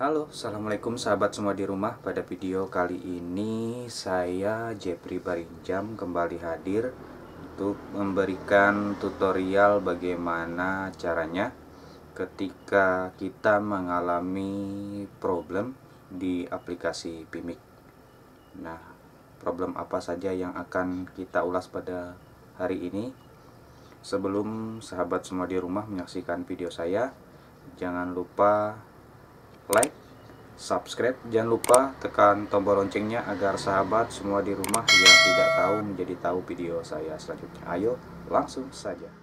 Halo, Assalamualaikum sahabat semua di rumah. Pada video kali ini saya Jepri Barinjam kembali hadir Untuk memberikan tutorial bagaimana caranya Ketika kita mengalami problem di aplikasi Pimik. Nah, problem apa saja yang akan kita ulas pada hari ini? Sebelum sahabat semua di rumah menyaksikan video saya Jangan lupa like, subscribe, jangan lupa tekan tombol loncengnya agar sahabat semua di rumah yang tidak tahu menjadi tahu video saya selanjutnya. Ayo, langsung saja.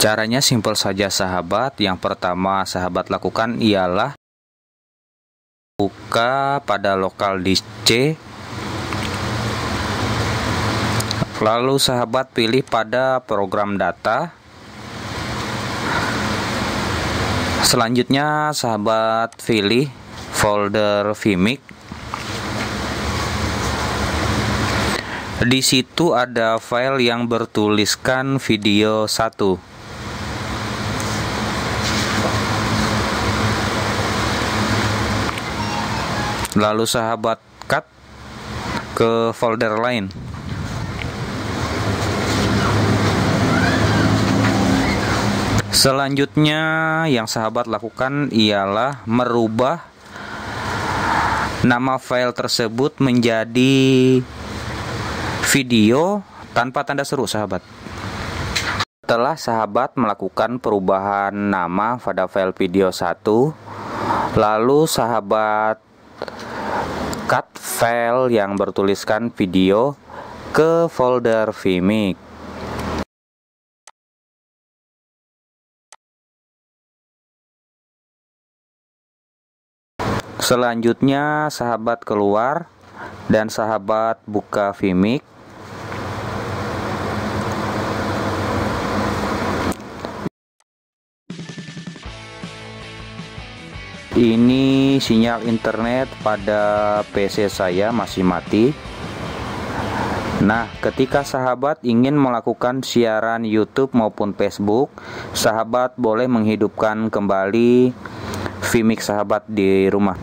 Caranya simpel saja sahabat. Yang pertama sahabat lakukan ialah buka pada lokal disk C. Lalu sahabat pilih pada program data. Selanjutnya sahabat pilih folder Vimic. Di situ ada file yang bertuliskan video 1. Lalu sahabat cut ke folder lain. Selanjutnya yang sahabat lakukan ialah merubah nama file tersebut menjadi video tanpa tanda seru sahabat. Setelah sahabat melakukan perubahan nama pada file video 1 lalu sahabat file yang bertuliskan video ke folder Vimic. Selanjutnya sahabat keluar dan sahabat buka Vimic. Ini sinyal internet pada PC saya masih mati Nah, ketika sahabat ingin melakukan siaran YouTube maupun Facebook, sahabat boleh menghidupkan kembali Vimic sahabat di rumah.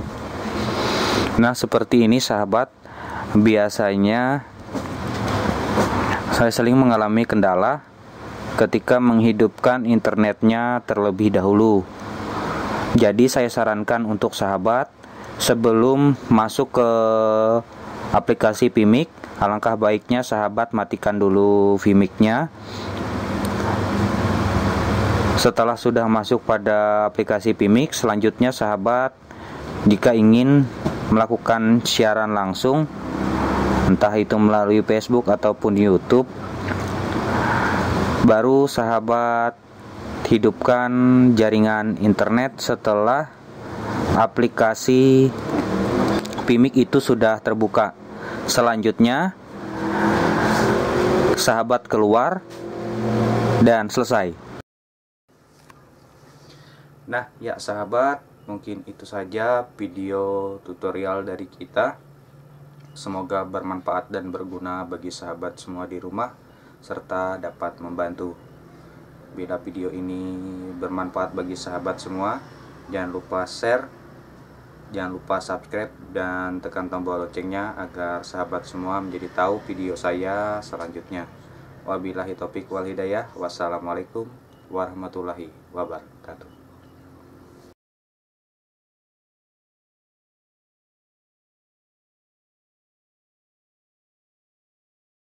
Nah, seperti ini sahabat, biasanya saya sering mengalami kendala ketika menghidupkan internetnya terlebih dahulu. Jadi saya sarankan untuk sahabat sebelum masuk ke aplikasi Vimic, alangkah baiknya sahabat matikan dulu Vimicnya. Setelah sudah masuk pada aplikasi Vimic, selanjutnya sahabat jika ingin melakukan siaran langsung entah itu melalui Facebook ataupun YouTube baru sahabat hidupkan jaringan internet setelah aplikasi Pimik itu sudah terbuka. Selanjutnya, sahabat keluar dan selesai. Nah, ya sahabat, mungkin itu saja video tutorial dari kita. Semoga bermanfaat dan berguna bagi sahabat semua di rumah serta dapat membantu bila video ini bermanfaat bagi sahabat semua. Jangan lupa share jangan lupa subscribe dan tekan tombol loncengnya agar sahabat semua menjadi tahu video saya selanjutnya. Wabillahi topik wal hidayah. Wassalamualaikum warahmatullahi wabarakatuh